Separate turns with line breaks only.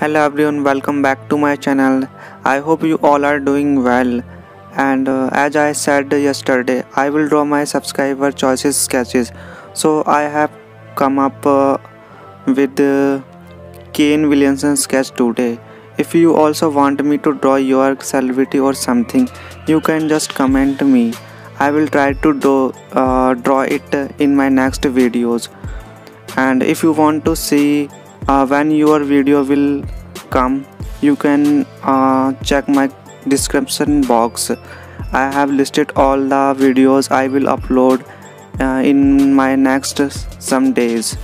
hello everyone welcome back to my channel. I hope you all are doing well. And uh, as i said yesterday i will draw my subscriber choices sketches. So i have come up uh, with the kane williamson sketch today. If you also want me to draw your celebrity or something you can just comment me. I will try to do, uh, draw it in my next videos. And if you want to see uh, when your video will come you can uh, check my description box. I have listed all the videos i will upload uh, in my next some days